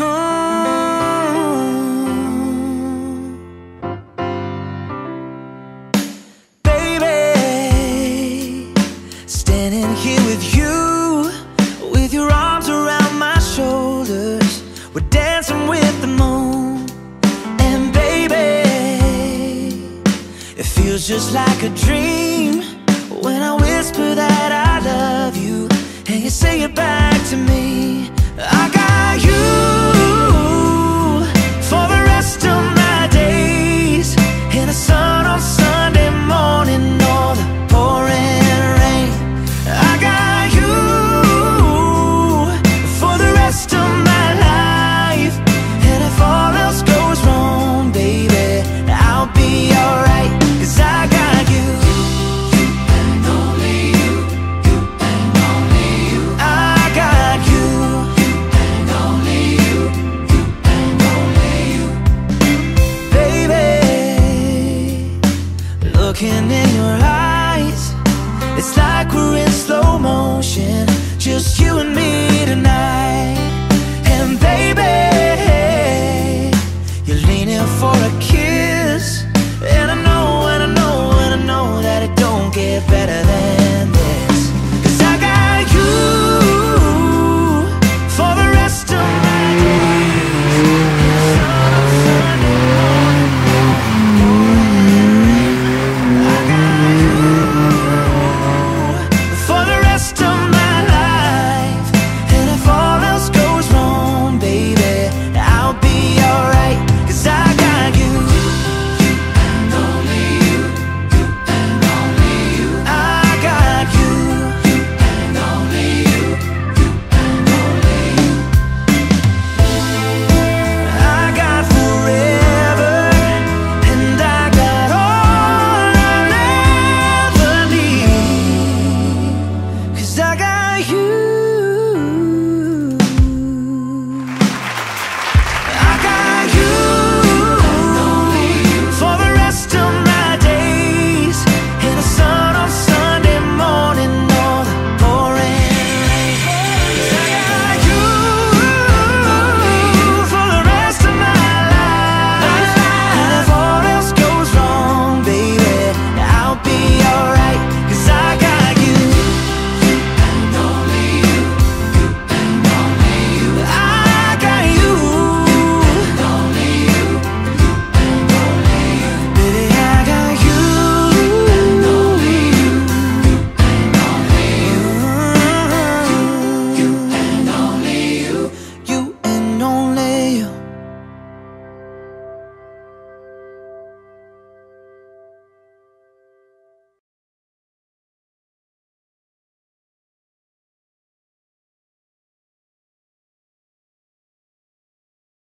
Uh-huh. baby. Standing here with you, with your arms around my shoulders, we're dancing with the moon, and baby, it feels just like a dream when I whisper that I love you, and you say it back. looking in your eyes. It's like we're in slow motion Just you and me tonight. And baby You're leaning for a kiss. And I know, and I know, and I know That it don't get better than